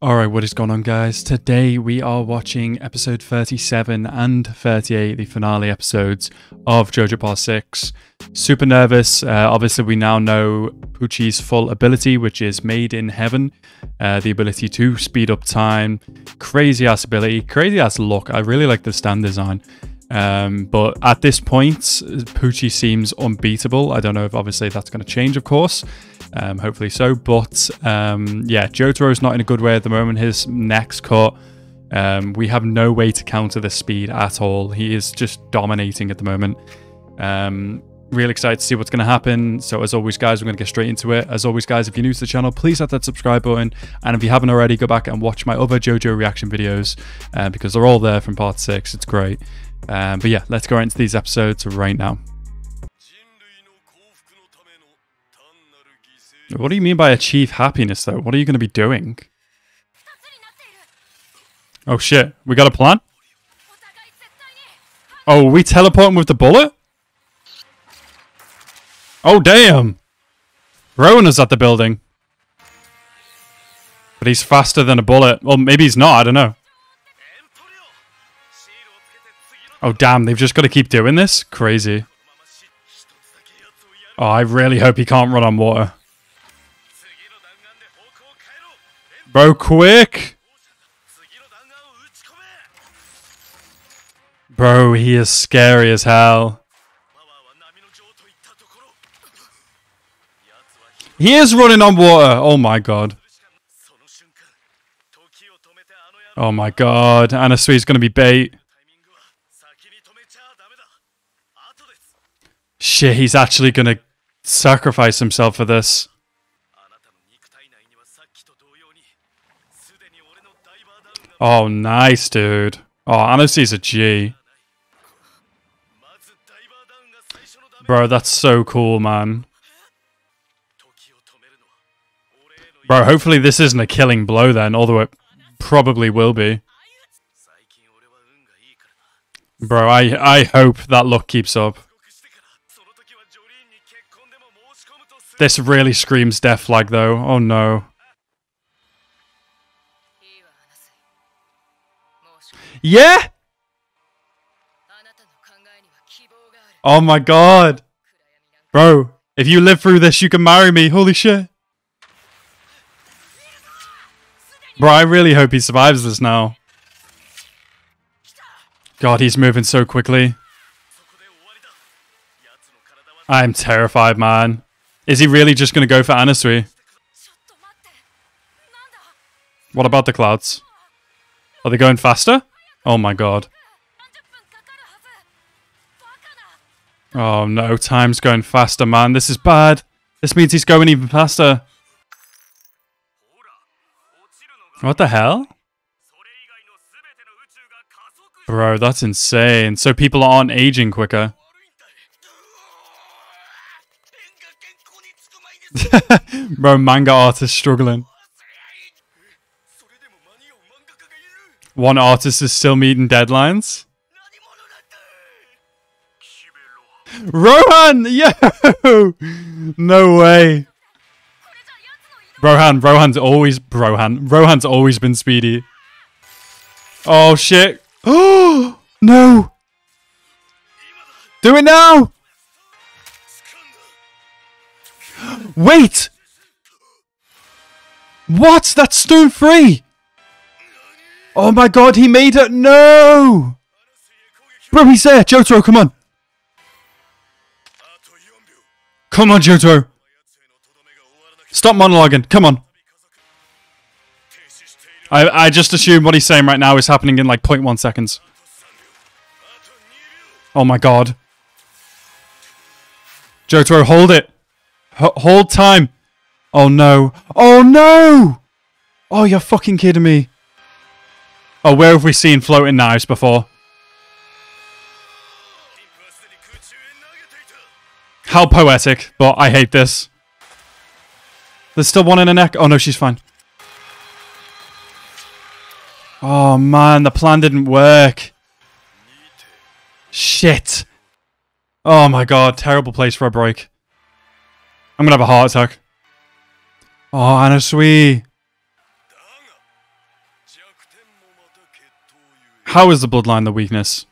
Alright, what is going on, guys? Today we are watching episode 37 and 38, the finale episodes of JoJo Part 6. Super nervous. Uh, obviously, we now know Pucci's full ability, which is Made in Heaven. Uh, the ability to speed up time. Crazy ass ability. Crazy ass look. I really like the stand design. Um, but at this point, Pucci seems unbeatable. I don't know if obviously that's going to change, of course. Um, hopefully so. But um, yeah, Jotaro's not in a good way at the moment. His neck's cut. Um, we have no way to counter the speed at all. He is just dominating at the moment. Um, really excited to see what's going to happen. So as always, guys, we're going to get straight into it. As always, guys, if you're new to the channel, please hit that subscribe button. And if you haven't already, go back and watch my other JoJo reaction videos uh, because they're all there from part six. It's great. Um, but yeah, let's go into these episodes right now. What do you mean by achieve happiness, though? What are you going to be doing? Oh shit, we got a plan? Oh, we teleporting with the bullet? Oh damn! Rohan is at the building. But he's faster than a bullet. Well, maybe he's not, I don't know. Oh damn, they've just got to keep doing this? Crazy. Oh, I really hope he can't run on water. Bro, quick! Bro, he is scary as hell. He is running on water. Oh my god. Oh my god. Anasui's going to be bait. Shit, he's actually going to sacrifice himself for this. Oh, nice, dude. Oh, Anasui's a G. Bro, that's so cool, man. Bro, hopefully this isn't a killing blow then, although it probably will be. Bro, I, I hope that luck keeps up. This really screams death flag though. Oh no. Yeah? Oh my god. Bro, if you live through this, you can marry me. Holy shit. Bro, I really hope he survives this now. God, he's moving so quickly. I'm terrified, man. Is he really just going to go for Anasui? What about the clouds? Are they going faster? Oh my god. Oh no, time's going faster, man. This is bad. This means he's going even faster. What the hell? Bro, that's insane. So people aren't aging quicker. Bro, manga artist struggling. One artist is still meeting deadlines. Rohan! Yo! No way. Rohan, Rohan's always Rohan. Rohan's always been speedy. Oh shit. Oh no. Do it now. Wait. What? That's stone free. Oh my god, he made it. No. Bro, he's there. Jotaro, come on. Come on, Jotaro. Stop monologuing. Come on. I, I just assume what he's saying right now is happening in like 0.1 seconds. Oh my god. Jotaro, hold it. H hold time. Oh no. Oh no! Oh, you're fucking kidding me. Oh, where have we seen floating knives before? How poetic, but I hate this. There's still one in her neck. Oh no, she's fine. Oh man, the plan didn't work. Shit. Oh my god, terrible place for a break. I'm gonna have a heart attack. Oh, Anasui. How is the bloodline the weakness?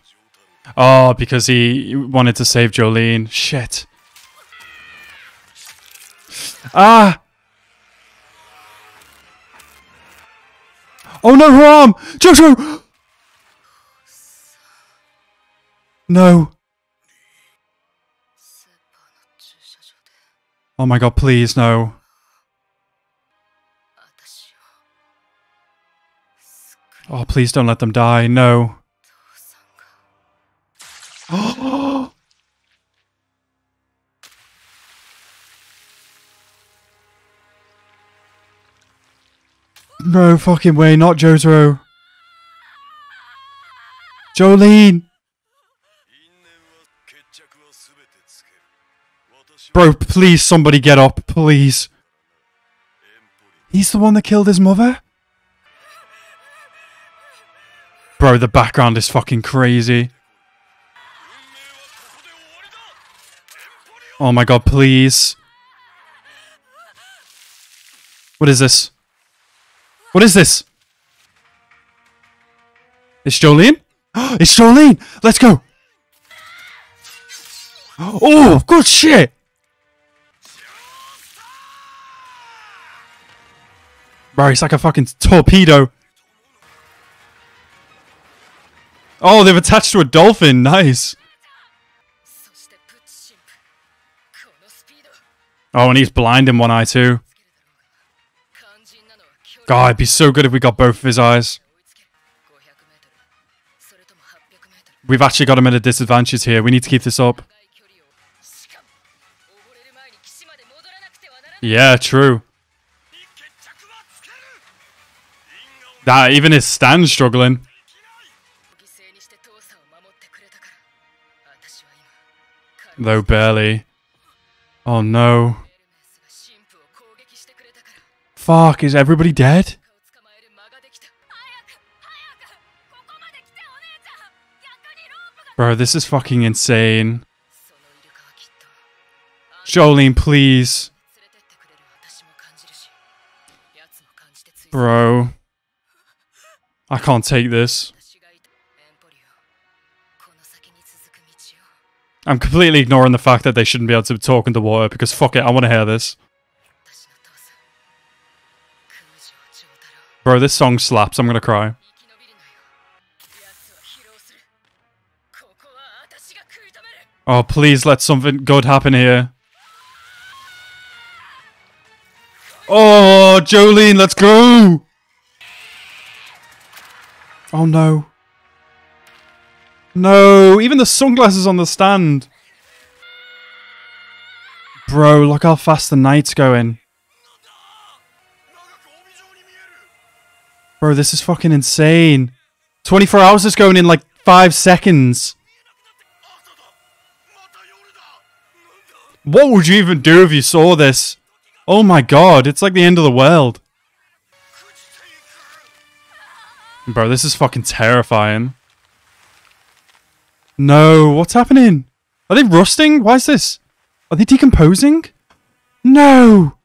Oh, because he wanted to save Jolyne. Shit. Ah! Oh no, her arm! Jojo! No. Oh my god, please, no. Oh, please don't let them die. No. Oh! no fucking way, not Jotaro. Jolyne! Bro, please somebody get up, please. He's the one that killed his mother? Bro, the background is fucking crazy. Oh my god, please. What is this? What is this? It's Jolyne? it's Jolyne! Let's go! Oh, good shit! Bro, it's like a fucking torpedo. Oh, they've attached to a dolphin. Nice. Oh, and he's blind in one eye too. God, it'd be so good if we got both of his eyes. We've actually got him at a disadvantage here. We need to keep this up. Yeah, true. That even his stand struggling. Though barely. Oh no. Fuck, is everybody dead? Bro, this is fucking insane. Jolyne, please. Bro. I can't take this. I'm completely ignoring the fact that they shouldn't be able to talk underwater because fuck it, I want to hear this. Bro, this song slaps. I'm gonna cry. Oh, please let something good happen here. Oh, Jolyne, let's go! Oh no. No, even the sunglasses on the stand. Bro, look how fast the night's going. Bro, this is fucking insane. 24 hours is going in like 5 seconds. What would you even do if you saw this? Oh my god, it's like the end of the world. Bro, this is fucking terrifying. No, what's happening? Are they rusting? Why is this? Are they decomposing? No!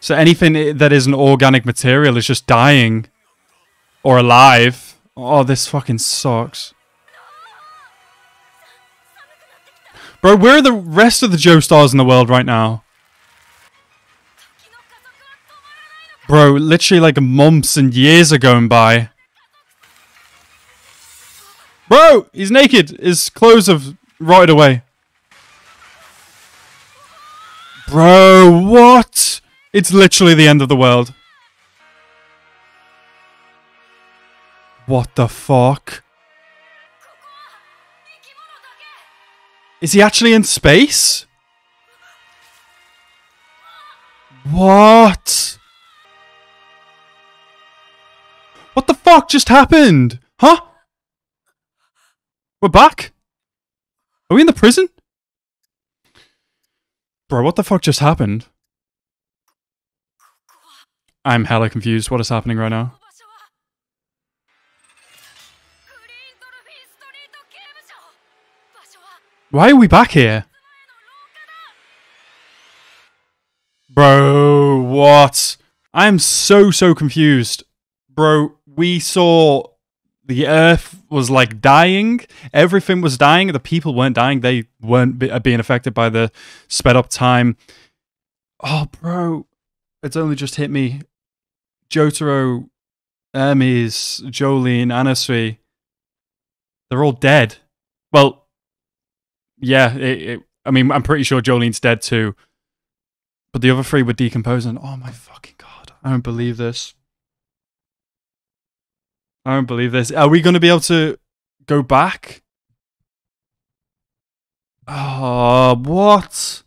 So anything that isn't organic material is just dying. Or alive. Oh, this fucking sucks. Bro, where are the rest of the Joestars in the world right now? Bro, literally like months and years are going by. Bro, he's naked. His clothes have rotted away. Bro, what? It's literally the end of the world. What the fuck? Is he actually in space? What? What the fuck just happened? Huh? We're back? Are we in the prison? Bro, what the fuck just happened? I'm hella confused. What is happening right now? Why are we back here? Bro, what? I am so, so confused. bro, we saw the earth was like dying. Everything was dying. The people weren't dying. They weren't be- uh, being affected by the sped up time. Oh, bro, it's only just hit me. Jotaro, Hermes, Jolyne, Anasui, they're all dead. Well, yeah, it, it, I mean, I'm pretty sure Jolyne's dead too. But the other three were decomposing. Oh my fucking god. I don't believe this. I don't believe this. Are we going to be able to go back? Oh, what?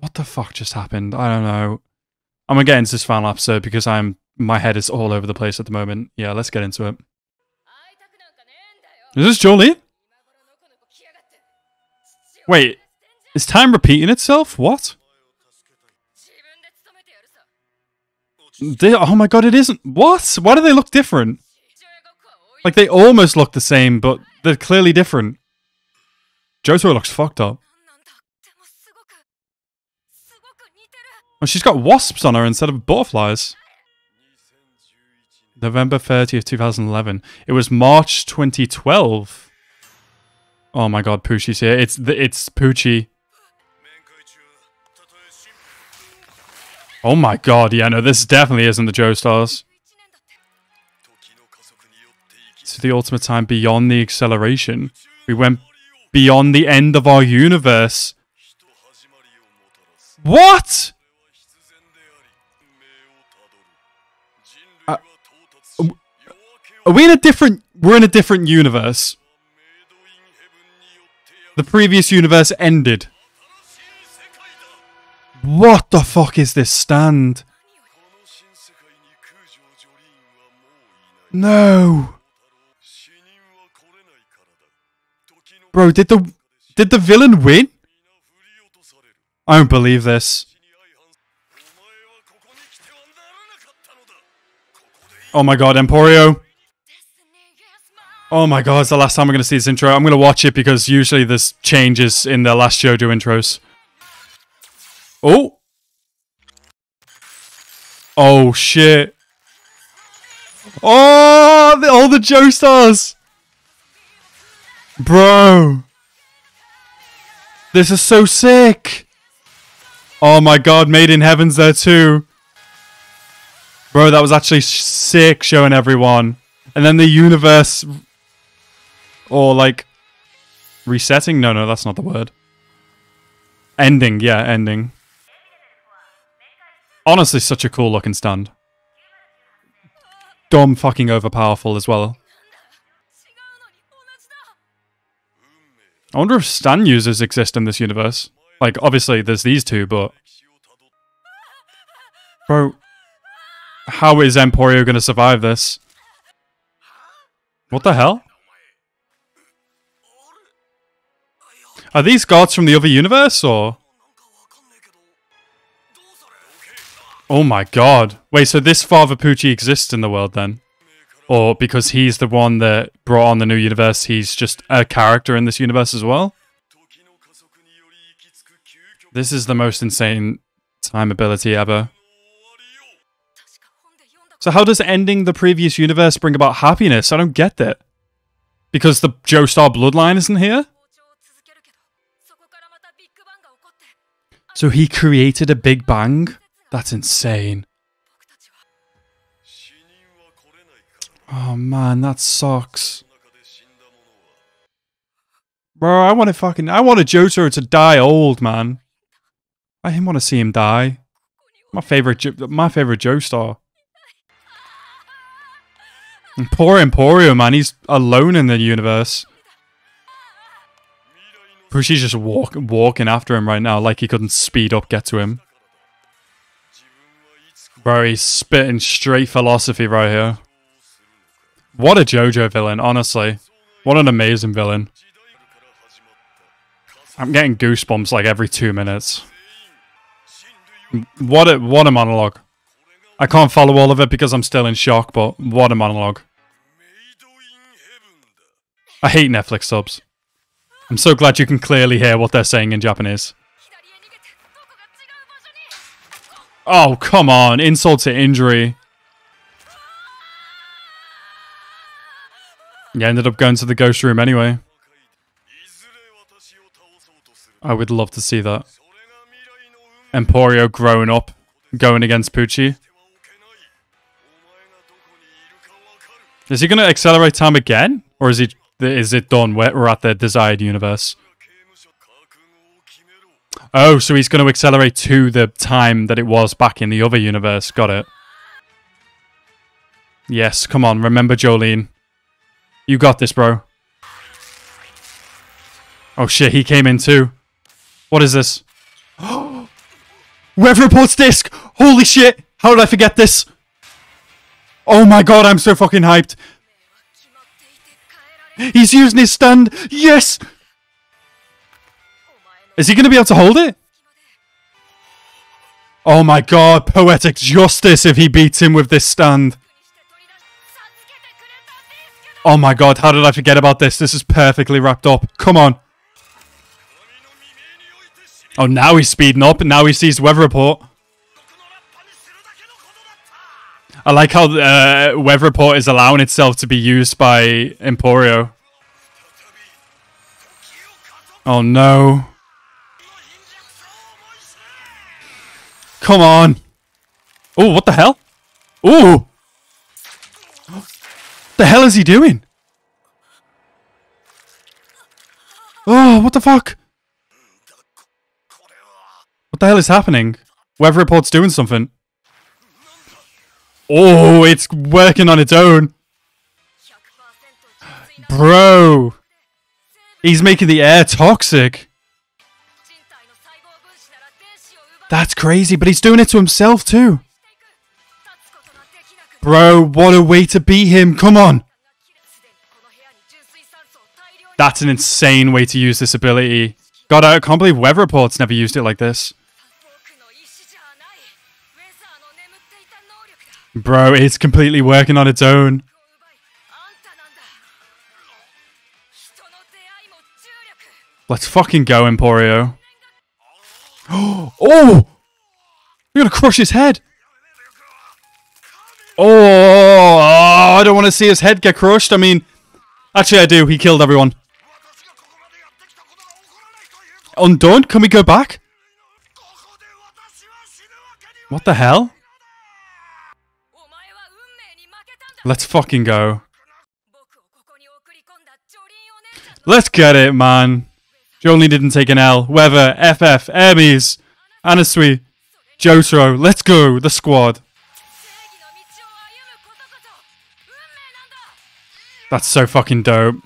What the fuck just happened? I don't know. I'm gonna get into this final episode because I'm my head is all over the place at the moment. Yeah, let's get into it. Is this Jolyne? Wait, is time repeating itself? What? They, oh my god, it isn't. What? Why do they look different? Like they almost look the same, but they're clearly different. Jotaro looks fucked up. Oh, she's got wasps on her instead of butterflies. November 30th, 2011. It was March 2012. Oh my god, Pucci's here. It's the, it's Pucci. Oh my god, yeah, no, this definitely isn't the Joestars. It's the ultimate time beyond the acceleration. We went beyond the end of our universe. What? Uh, are we in a different... We're in a different universe. The previous universe ended. What the fuck is this stand? No. Bro, did the did the villain win? I don't believe this. Oh my god, Emporio. Oh my god, it's the last time we're going to see this intro. I'm going to watch it because usually this changes in the last JoJo intros. Oh. Oh, shit. Oh, the, all the Joestars. Bro. This is so sick. Oh my god, Made in Heaven's there too. Bro, that was actually sick showing everyone. And then the universe... Or like... Resetting? No, no, that's not the word. Ending, yeah, ending. Honestly, such a cool looking stand. Dumb fucking overpowerful as well. I wonder if stand users exist in this universe. Like, obviously, there's these two, but... Bro, how is Emporio going to survive this? What the hell? Are these gods from the other universe, or...? Oh my god. Wait, so this Father Pucci exists in the world then? Or because he's the one that brought on the new universe, he's just a character in this universe as well? This is the most insane time ability ever. So how does ending the previous universe bring about happiness? I don't get that. Because the Joestar bloodline isn't here? So he created a Big Bang? That's insane. Oh man, that sucks. Bro, I want to fucking I want a Jotaro to die old, man. I didn't want to see him die. My favorite my favorite Joestar. And poor Emporio, man, he's alone in the universe. Pucci's just walk, walking after him right now like he couldn't speed up get to him. Bro, he's spitting straight philosophy right here. What a JoJo villain, honestly. What an amazing villain. I'm getting goosebumps like every two minutes. What a, what a monologue. I can't follow all of it because I'm still in shock, but what a monologue. I hate Netflix subs. I'm so glad you can clearly hear what they're saying in Japanese. Oh, come on. Insult to injury. Yeah, ended up going to the ghost room anyway. I would love to see that. Emporio growing up, going against Pucci. Is he going to accelerate time again? Or is he is it done? We're, we're at the desired universe. Oh, so he's going to accelerate to the time that it was back in the other universe. Got it. Yes, come on. Remember Jolyne. You got this, bro. Oh shit, he came in too. What is this? Weather report's disc! Holy shit! How did I forget this? Oh my god, I'm so fucking hyped. He's using his stand. Yes! Is he going to be able to hold it? Oh my god, poetic justice if he beats him with this stand. Oh my god, how did I forget about this? This is perfectly wrapped up. Come on. Oh, now he's speeding up, now he sees weather report. I like how uh, weather report is allowing itself to be used by Emporio. Oh no. Come on. Oh, what the hell? Oh! The hell is he doing? Oh, what the fuck? What the hell is happening? Weather report's doing something. Oh, it's working on its own. Bro. He's making the air toxic. That's crazy, but he's doing it to himself too. Bro, what a way to beat him. Come on. That's an insane way to use this ability. God, I can't believe Weather Report's never used it like this. Bro, it's completely working on its own. Let's fucking go, Emporio. Oh! We're gonna crush his head. Oh, ah, I don't want to see his head get crushed. I mean, actually, I do. He killed everyone. Undone? Can we go back? What the hell? Let's fucking go. Let's get it, man. Jolyne didn't take an L. Weather, FF, Hermes, Anasui, Jotaro. Let's go, the squad. That's so fucking dope.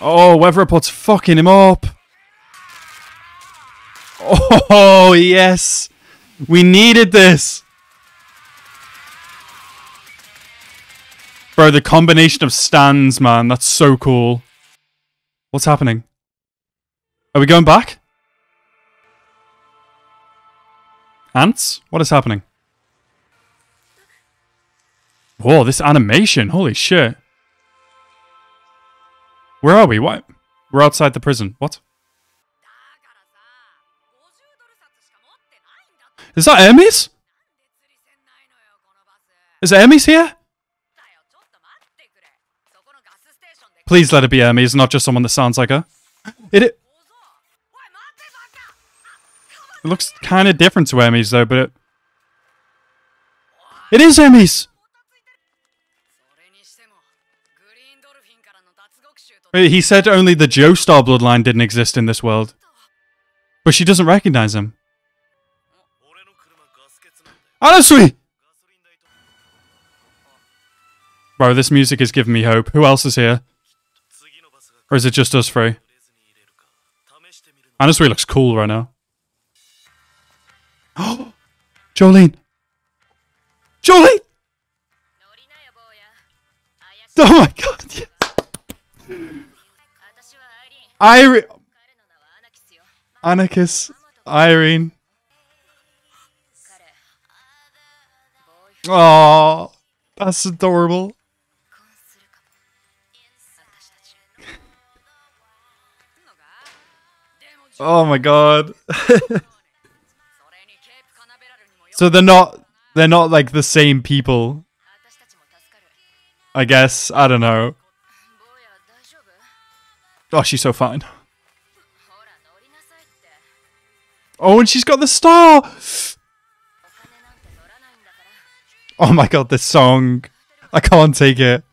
Oh, Weather Report's fucking him up. Oh, yes. We needed this. Bro, the combination of stands, man. That's so cool. What's happening? Are we going back? Ants? What is happening? Whoa, this animation. Holy shit. Where are we? What? We're outside the prison. What? Is that Hermes? Is Hermes here? Please let it be Emmy. Hermes, not just someone that sounds like her. It, it, looks kind of different to Hermes, though, but it... It is Hermes! He said only the Joestar bloodline didn't exist in this world. But she doesn't recognize him. Honestly! Bro, this music is giving me hope. Who else is here? Or is it just us three? Anasui looks cool right now. Oh, Jolyne! Jolyne! Oh my god! Irene. Anakiss. Irene. Oh, that's adorable. Oh my god. So they're not they're not like the same people. I guess. I don't know. Oh, she's so fine. Oh, and she's got the star. Oh my god, this song. I can't take it.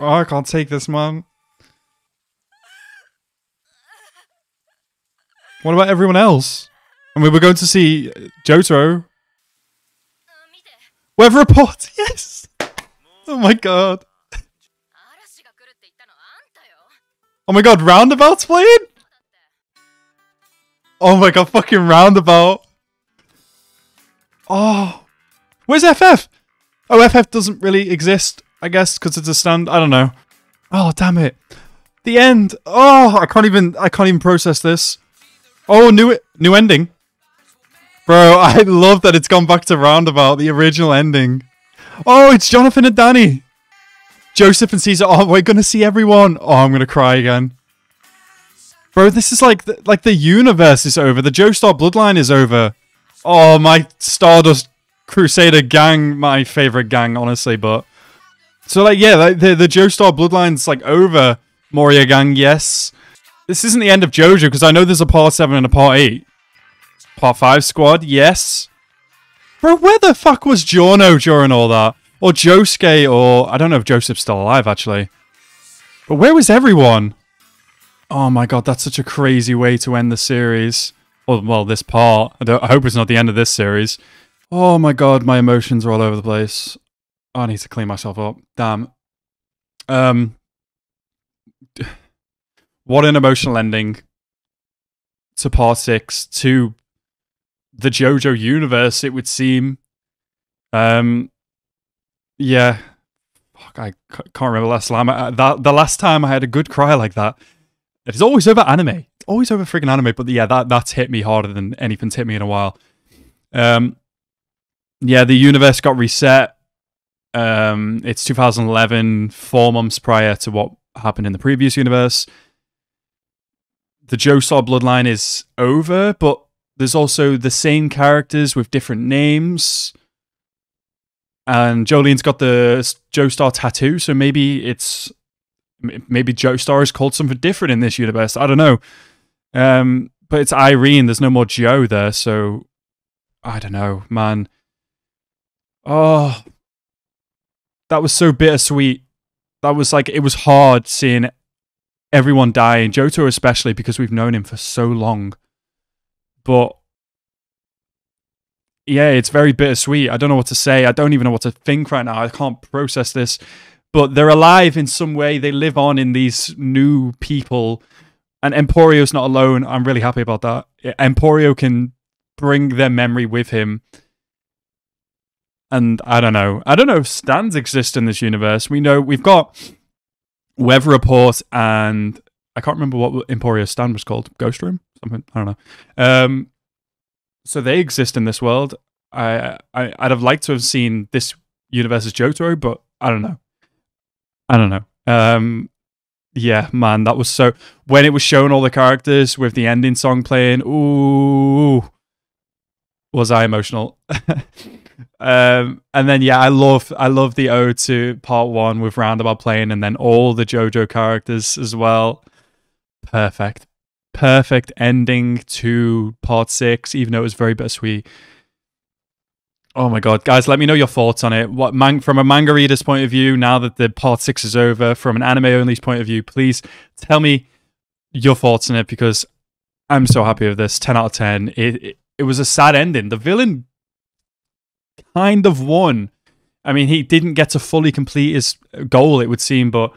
Oh, I can't take this, man. What about everyone else? I mean, we're going to see Jotaro. Weather report, yes. Oh my god. Oh my god, Roundabout's playing? Oh my god, fucking Roundabout. Oh. Where's FF? Oh, FF doesn't really exist, I guess, because it's a stand. I don't know. Oh, damn it. The end. Oh, I can't even, I can't even process this. Oh, new, new ending. Bro, I love that it's gone back to Roundabout, the original ending. Oh, it's Jonathan and Danny. Joseph and Caesar. Oh, we're gonna see everyone. Oh, I'm gonna cry again. Bro, this is like the, like the universe is over. The Joestar bloodline is over. Oh, my Stardust Crusader gang, my favorite gang, honestly. But so like, yeah, the the, Joestar bloodline's like over. Morioh gang, yes. This isn't the end of JoJo because I know there's a part seven and a part eight. Part five squad, yes. Bro, where the fuck was Giorno during all that? Or Josuke, or I don't know if Joseph's still alive actually. But where was everyone? Oh my god, that's such a crazy way to end the series. Well, well this part. I, I hope it's not the end of this series. Oh my god, my emotions are all over the place. Oh, I need to clean myself up. Damn. Um, what an emotional ending to part six to the JoJo universe. It would seem. Um, yeah, Fuck, I can't remember last time. I, that the last time I had a good cry like that. It's always over anime. It's always over freaking anime. But yeah, that that's hit me harder than anything's hit me in a while. Um, yeah, the universe got reset. Um, it's 2011, four months prior to what happened in the previous universe. The Joestar bloodline is over, but there's also the same characters with different names. And Jolyne's got the Joestar tattoo, so maybe it's maybe Joestar is called something different in this universe. I don't know. Um, but it's Irene. There's no more Joe there, so I don't know, man. Oh, that was so bittersweet. That was like it was hard seeing everyone die, and Johto especially because we've known him for so long. But yeah, it's very bittersweet. I don't know what to say. I don't even know what to think right now. I can't process this. But they're alive in some way. They live on in these new people. And Emporio's not alone. I'm really happy about that. Emporio can bring their memory with him. And I don't know. I don't know if stands exist in this universe. We know we've got Weather Report and I can't remember what Emporio's stand was called. Ghost Room? Something. I don't know. Um, so they exist in this world. I, I I'd have liked to have seen this universe's Jotaro, but I don't know. I don't know. Um, yeah, man, that was so. When it was shown all the characters with the ending song playing, ooh, was I emotional? um, and then yeah, I love I love the ode to part one with Roundabout playing, and then all the JoJo characters as well. Perfect, perfect ending to part six, even though it was very bittersweet. Oh my god, guys, let me know your thoughts on it. What man- from a manga reader's point of view, now that the part six is over, from an anime only's point of view, please tell me your thoughts on it because I'm so happy with this. Ten out of ten. It it, it was a sad ending. The villain kind of won. I mean, he didn't get to fully complete his goal, it would seem, but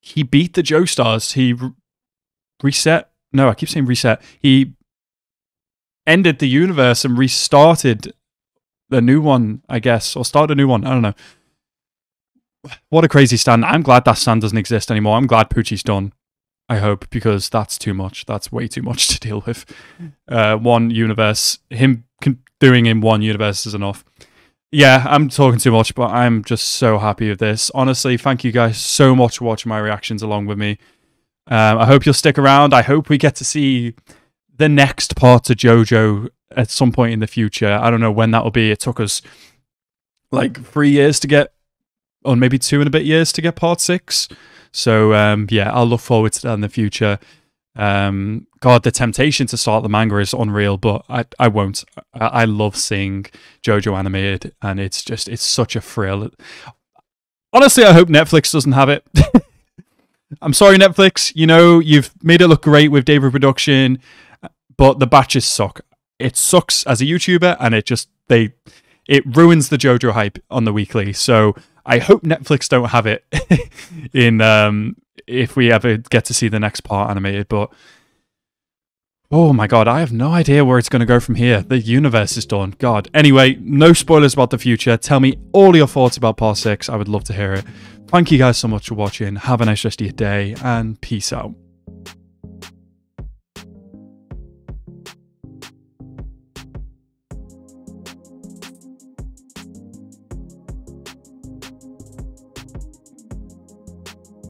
he beat the Joestars. He re- reset no, I keep saying reset. He ended the universe and restarted the new one, I guess, or started a new one. I don't know. What a crazy stand. I'm glad that stand doesn't exist anymore. I'm glad Pucci's done. I hope, because that's too much. That's way too much to deal with. Uh, one universe, him doing in one universe is enough. yeah, I'm talking too much, but I'm just so happy with this. Honestly, thank you guys so much for watching my reactions along with me. Um, I hope you'll stick around. I hope we get to see the next part of JoJo at some point in the future. I don't know when that will be. It took us like three years to get, or maybe two and a bit years to get part six. So um, yeah, I'll look forward to that in the future. Um, God, the temptation to start the manga is unreal, but I, I won't. I, I love seeing JoJo animated, and it's just it's such a thrill. Honestly, I hope Netflix doesn't have it. I'm sorry, Netflix. You know you've made it look great with David Production, but the batches suck. It sucks as a YouTuber, and it just they it ruins the JoJo hype on the weekly. So I hope Netflix don't have it in um, if we ever get to see the next part animated. But oh my god, I have no idea where it's going to go from here. The universe is done. God. Anyway, no spoilers about the future. Tell me all your thoughts about Part Six. I would love to hear it. Thank you guys so much for watching. Have a nice rest of your day, and peace out.